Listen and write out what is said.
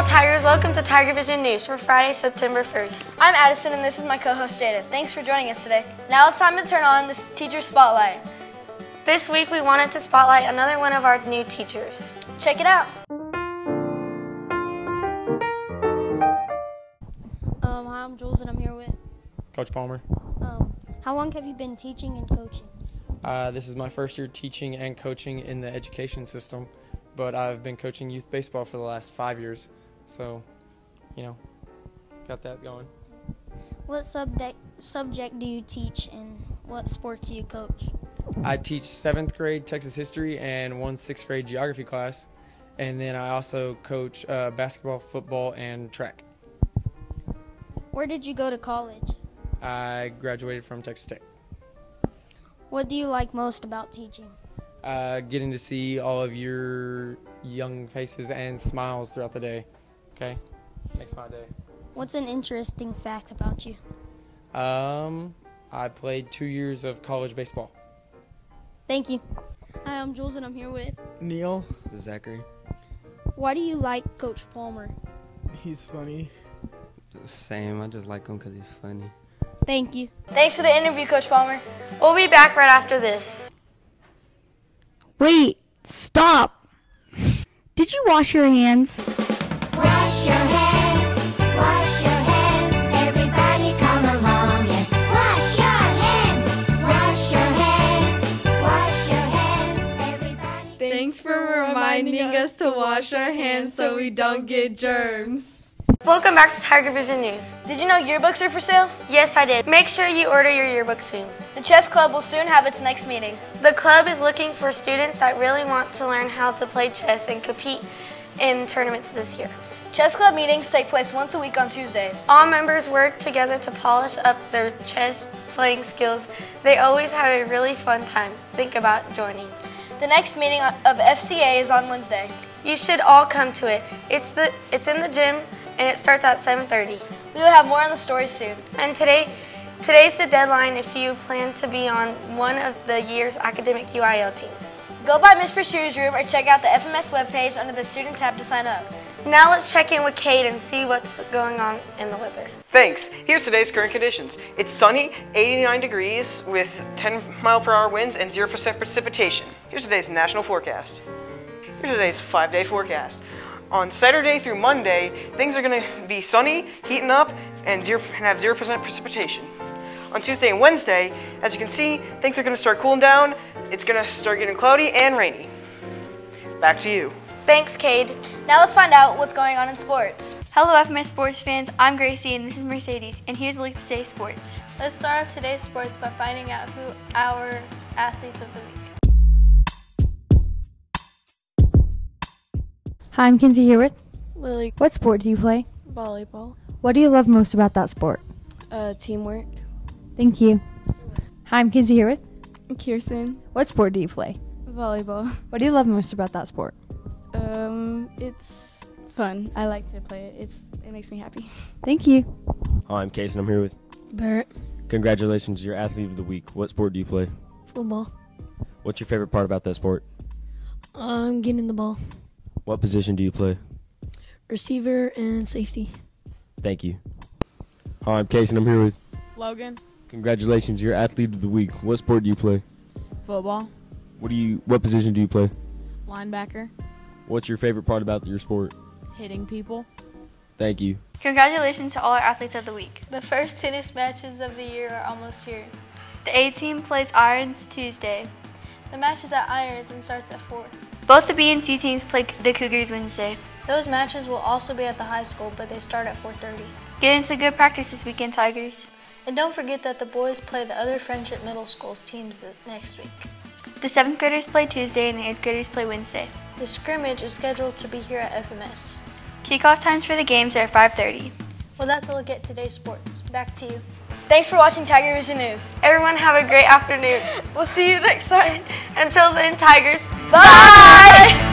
Hello Tigers, welcome to Tiger Vision News for Friday, September 1st. I'm Addison and this is my co-host Jaden. Thanks for joining us today. Now it's time to turn on this teacher spotlight. This week we wanted to spotlight another one of our new teachers. Check it out. Um, hi, I'm Jules, and I'm here with. Coach Palmer. Um, how long have you been teaching and coaching? Uh, this is my first year teaching and coaching in the education system, but I've been coaching youth baseball for the last five years. So, you know, got that going. What subject subject do you teach, and what sports do you coach? I teach seventh grade Texas history and one sixth grade geography class, and then I also coach uh, basketball, football, and track. Where did you go to college? I graduated from Texas Tech. What do you like most about teaching? Uh, getting to see all of your young faces and smiles throughout the day. Okay, makes my day. What's an interesting fact about you? Um, I played two years of college baseball. Thank you. Hi, I'm Jules, and I'm here with. Neil, Zachary. Why do you like Coach Palmer? he's funny. Same. I just like him because he's funny. Thank you. Thanks for the interview, Coach Palmer. We'll be back right after this. Wait, stop. Did you wash your hands? Thanks for reminding us to wash our hands so we don't get germs. Welcome back to Tiger Vision News. Did you know yearbooks are for sale? Yes, I did. Make sure you order your yearbook soon. The chess club will soon have its next meeting. The club is looking for students that really want to learn how to play chess and compete in tournaments this year. Chess club meetings take place once a week on Tuesdays. All members work together to polish up their chess playing skills. They always have a really fun time. Think about joining. The next meeting of FCA is on Wednesday. You should all come to it. It's the it's in the gym and it starts at 7:30. We will have more on the story soon. And today today's the deadline if you plan to be on one of the year's academic UIL teams. Go by Miss Pursue's room or check out the FMS webpage under the student tab to sign up. Now let's check in with Kate and see what's going on in the weather. Thanks. Here's today's current conditions. It's sunny, 89 degrees with 10 mile per hour winds and 0% precipitation. Here's today's national forecast. Here's today's five day forecast. On Saturday through Monday, things are going to be sunny, heating up, and, zero, and have 0% precipitation. On Tuesday and Wednesday, as you can see, things are going to start cooling down. It's going to start getting cloudy and rainy. Back to you. Thanks, Cade. Now let's find out what's going on in sports. Hello, FMS sports fans. I'm Gracie, and this is Mercedes. And here's a look at today's sports. Let's start off today's sports by finding out who our athletes of the week. Hi, I'm Kinsey here with. Lily, What sport do you play? volleyball, What do you love most about that sport? uh, teamwork. Thank you. Hi, I'm Kinsey here with. Kirsten, What sport do you play? volleyball. What do you love most about that sport? Um, it's fun. I like to play it. It's it makes me happy. Thank you. Hi, I'm Case and I'm here with. Barrett. Congratulations, you're athlete of the week. What sport do you play? Football. What's your favorite part about that sport? I'm getting the ball. What position do you play? Receiver and safety. Thank you. Hi, I'm Case and I'm here with. Logan, Congratulations, you're athlete of the week. What sport do you play? football, What do you? What position do you play? linebacker, What's your favorite part about your sport? hitting people. Thank you. Congratulations to all our athletes of the week. The first tennis matches of the year are almost here. The A team plays Irons Tuesday. The match is at Irons and starts at 4. Both the B and C teams play the Cougars Wednesday. Those matches will also be at the high school, but they start at 4.30. Get into good practice this weekend, Tigers. And don't forget that the boys play the other Frenship Middle School's teams the next week. The 7th graders play Tuesday and the 8th graders play Wednesday. The scrimmage is scheduled to be here at FMS. Kickoff times for the games are 5.30. Well, that's a look at today's sports. Back to you. Thanks for watching Tiger Vision News. Everyone have a great afternoon. We'll see you next time. Until then, Tigers, Bye!